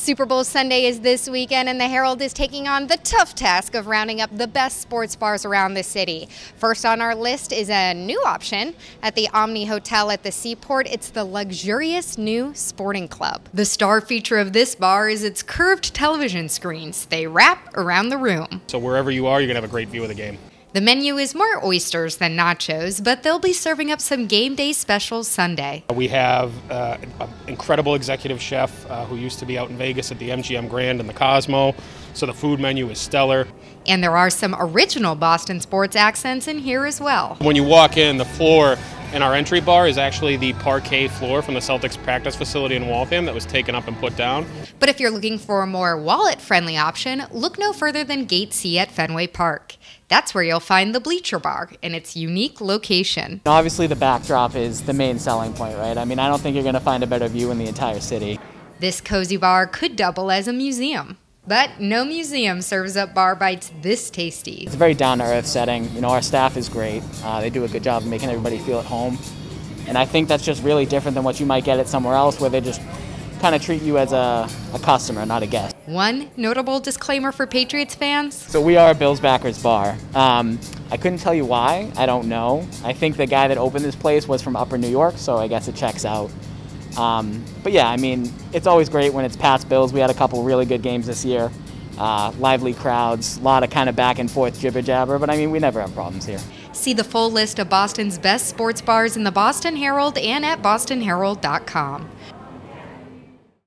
Super Bowl Sunday is this weekend, and the Herald is taking on the tough task of rounding up the best sports bars around the city. First on our list is a new option at the Omni Hotel at the Seaport. It's the luxurious new Sporting Club. The star feature of this bar is its curved television screens. They wrap around the room. So wherever you are, you're going to have a great view of the game. The menu is more oysters than nachos, but they'll be serving up some game day specials Sunday. We have uh, an incredible executive chef uh, who used to be out in Vegas at the MGM Grand and the Cosmo, so the food menu is stellar. And there are some original Boston sports accents in here as well. When you walk in, the floor in our entry bar is actually the parquet floor from the Celtics practice facility in Waltham that was taken up and put down. But if you're looking for a more wallet friendly option, look no further than Gate C at Fenway Park. That's where you'll find the Bleacher Bar in its unique location. Obviously, the backdrop is the main selling point, right? I mean, I don't think you're going to find a better view in the entire city. This cozy bar could double as a museum. But no museum serves up bar bites this tasty. It's a very down to earth setting. You know, our staff is great. Uh, they do a good job of making everybody feel at home. And I think that's just really different than what you might get at somewhere else where they just kind of treat you as a, a customer, not a guest. One notable disclaimer for Patriots fans. So we are a Bills backers bar. Um, I couldn't tell you why. I don't know. I think the guy that opened this place was from Upper New York, so I guess it checks out. Um, but yeah, I mean, it's always great when it's Pats Bills. We had a couple really good games this year. Uh, lively crowds, a lot of kind of back and forth jibber jabber, but I mean, we never have problems here. See the full list of Boston's best sports bars in the Boston Herald and at bostonherald.com.